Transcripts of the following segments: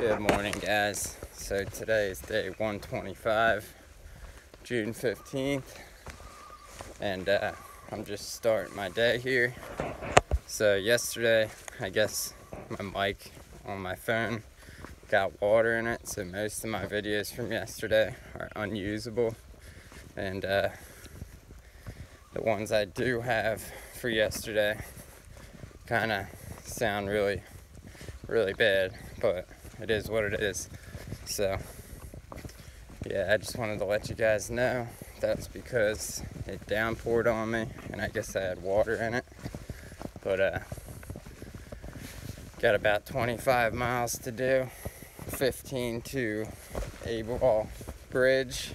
Good morning, guys. So today is day 125, June 15th, and uh, I'm just starting my day here. So yesterday, I guess my mic on my phone got water in it, so most of my videos from yesterday are unusable, and uh, the ones I do have for yesterday kind of sound really, really bad, but it is what it is. So, yeah, I just wanted to let you guys know that's because it downpoured on me, and I guess I had water in it. But, uh, got about 25 miles to do, 15 to Abol Bridge,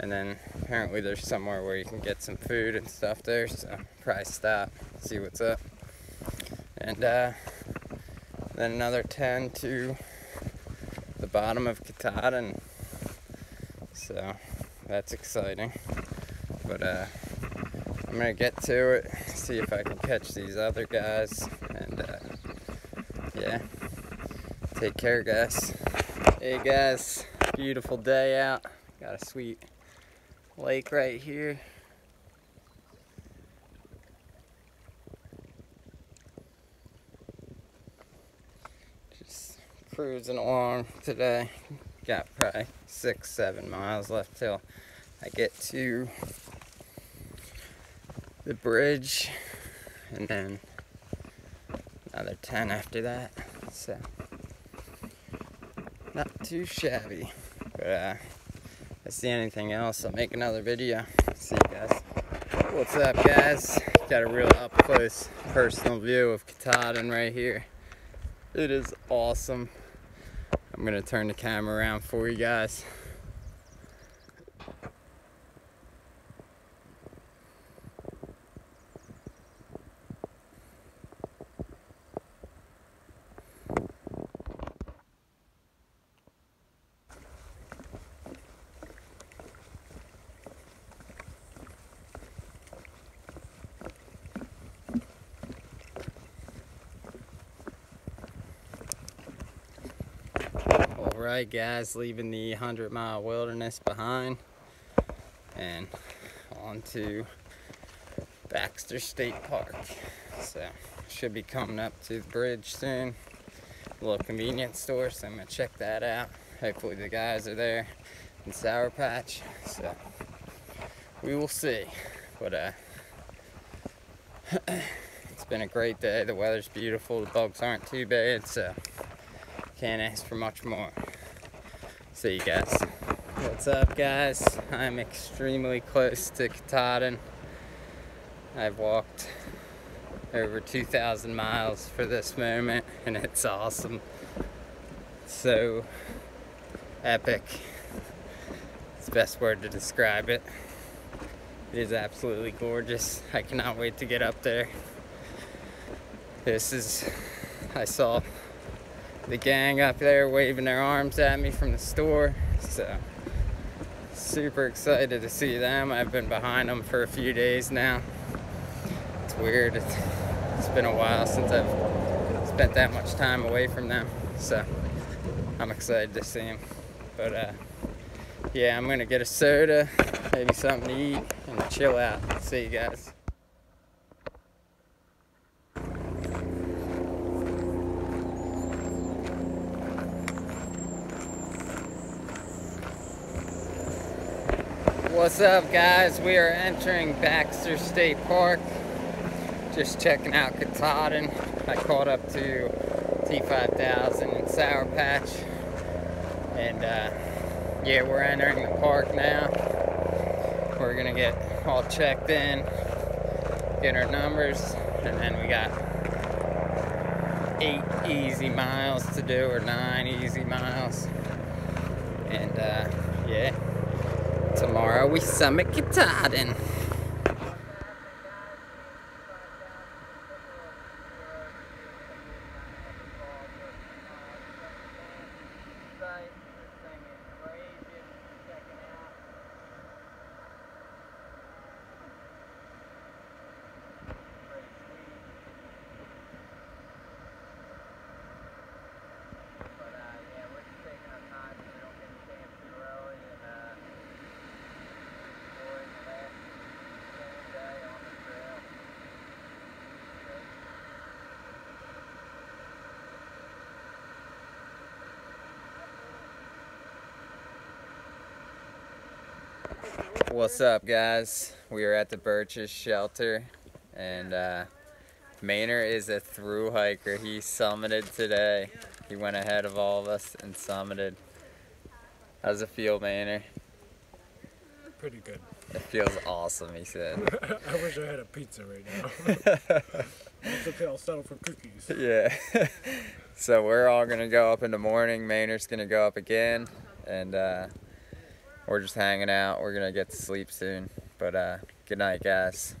and then apparently there's somewhere where you can get some food and stuff there, so probably stop, see what's up. And, uh, then another 10 to the bottom of Katahdin. So that's exciting. But uh, I'm gonna get to it, see if I can catch these other guys, and uh, yeah, take care, guys. Hey, guys, beautiful day out. Got a sweet lake right here. Cruising along today. Got probably six, seven miles left till I get to the bridge and then another 10 after that. So, not too shabby. But uh, if I see anything else, I'll make another video. See you guys. What's up, guys? Got a real up close personal view of Katahdin right here. It is awesome. I'm gonna turn the camera around for you guys. Alright guys, leaving the 100 mile wilderness behind and on to Baxter State Park. So, should be coming up to the bridge soon. A little convenience store, so I'm to check that out. Hopefully the guys are there in Sour Patch. So, we will see. But, uh, it's been a great day. The weather's beautiful. The bugs aren't too bad, so can't ask for much more. See you guys. What's up guys? I'm extremely close to Katahdin. I've walked over 2,000 miles for this moment and it's awesome. So epic. It's the best word to describe it. It is absolutely gorgeous. I cannot wait to get up there. This is, I saw the gang up there waving their arms at me from the store. So super excited to see them. I've been behind them for a few days now. It's weird. it's, been a while since I've spent that much time away from them. So I'm excited to see them. But uh, yeah, I'm gonna get a soda, maybe something to eat, and chill out. See you guys. What's up guys? We are entering Baxter State Park. Just checking out Katahdin. I caught up to T5000 in Sour Patch. And uh, yeah, we're entering the park now. We're gonna get all checked in, get our numbers, and then we got eight easy miles to do, or nine easy miles. And uh, yeah. Tomorrow we summit Katahdin. What's up, guys? We are at the Birches shelter, and uh, Maynard is a through hiker. He summited today. He went ahead of all of us and summited. How's it feel, Maynard? Pretty good. It feels awesome, he said. I wish I had a pizza right now. it's okay, I'll settle for cookies. yeah. so we're all gonna go up in the morning. Maynard's gonna go up again, and uh, we're just hanging out. We're gonna get to sleep soon. But uh, good night, guys.